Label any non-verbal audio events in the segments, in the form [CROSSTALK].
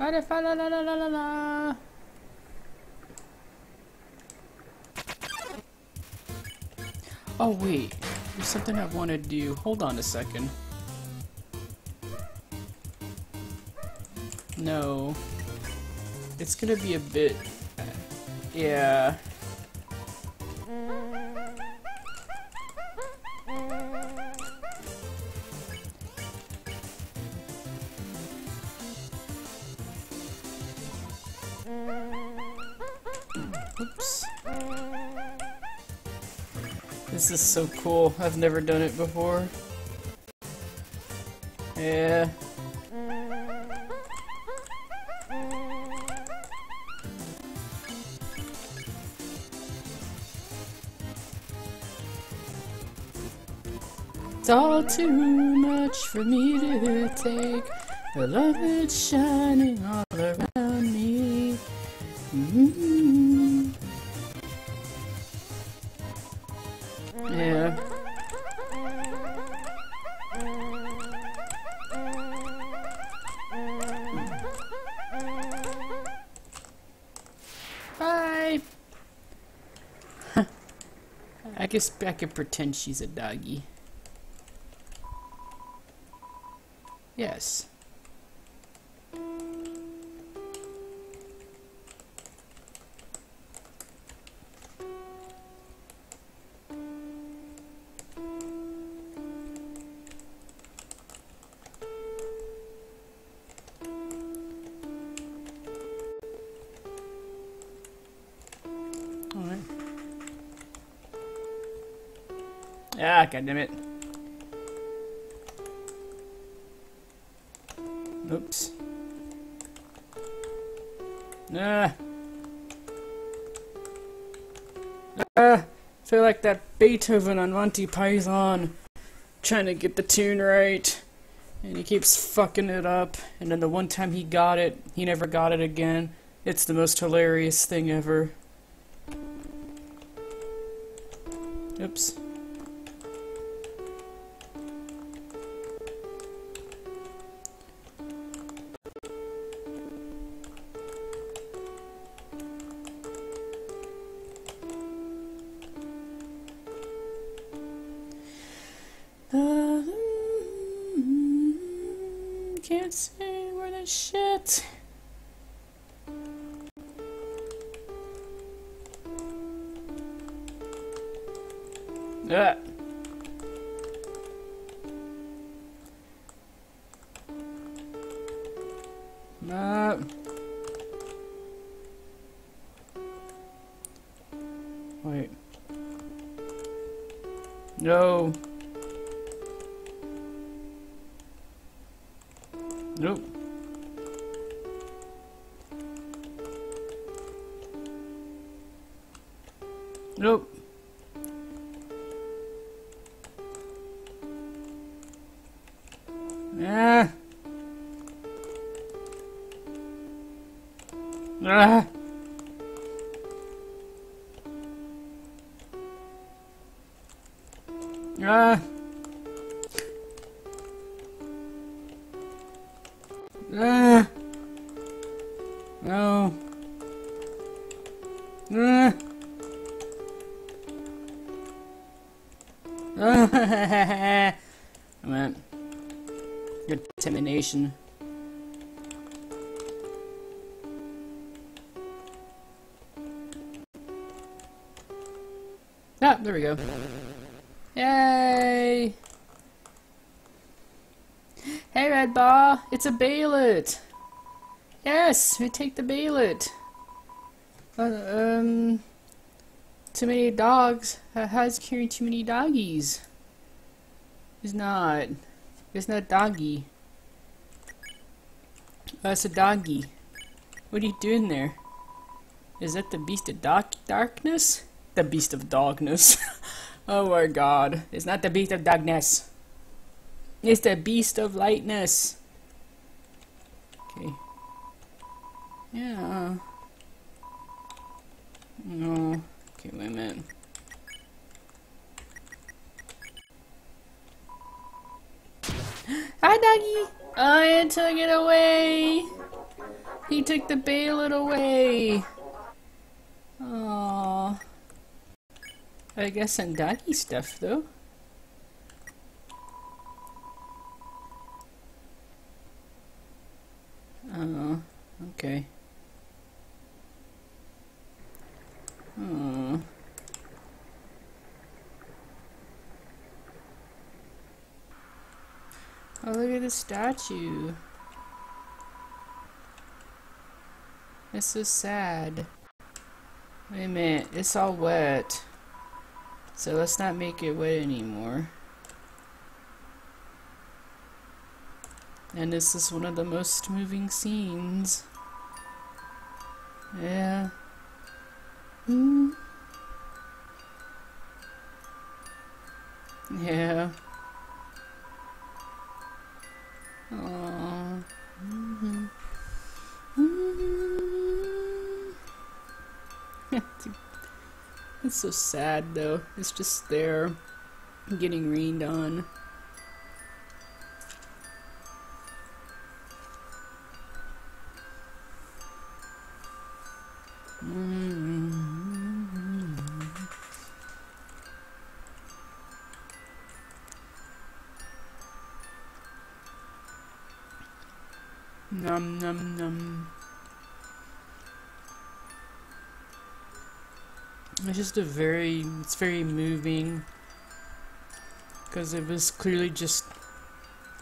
Butterfly la la la la la. Oh wait, there's something I want to do. Hold on a second. No. It's gonna be a bit... Uh, yeah. This is so cool. I've never done it before. Yeah. It's all too much for me to take. The love is shining all around me. Mm-hmm. I guess I could pretend she's a doggy. Yes. Ah, goddammit. Oops. Ah. Ah. feel like that Beethoven on Monty Python. Trying to get the tune right. And he keeps fucking it up. And then the one time he got it, he never got it again. It's the most hilarious thing ever. Oops. Can't say where the shit. Ah. Ah. Wait. No. Nope. Nope. Ah. Ah. Ah. Ah. No. [LAUGHS] Ah. Ah. Man. Your determination. Ah, there we go. Yay! Hey, Red Bar, it's a Behelit! Yes, we take the Behelit. Uh, um, too many dogs. Uh, how's carrying too many doggies? It's not. It's not doggy. That's a doggy. What are you doing there? Is that the beast of dark darkness? The beast of dogness. [LAUGHS] oh my god. It's not the beast of darkness. It's the beast of lightness. Okay. Yeah. Uh. No. Okay, wait a minute. Hi, doggy. I took it away. He took the Beyblade away! Aww. I guess some doggy stuff, though. Oh, okay. Oh. Oh, look at the statue. It's so sad. Wait a minute, it's all wet. So let's not make it wet anymore. And this is one of the most moving scenes. Yeah. Hmm. Yeah. Aww. Mm -hmm. it's so sad though. It's just there, getting rained on. Num num num. It's just a very, it's very moving. Because it was clearly just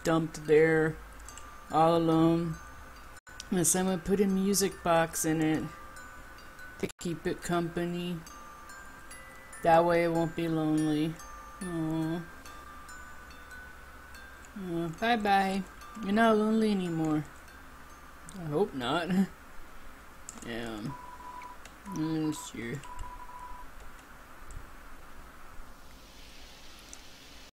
dumped there all alone. And someone put a music box in it to keep it company. That way it won't be lonely. Aww. Aww. Bye bye. You're not lonely anymore. I hope not. [LAUGHS] yeah. Let's.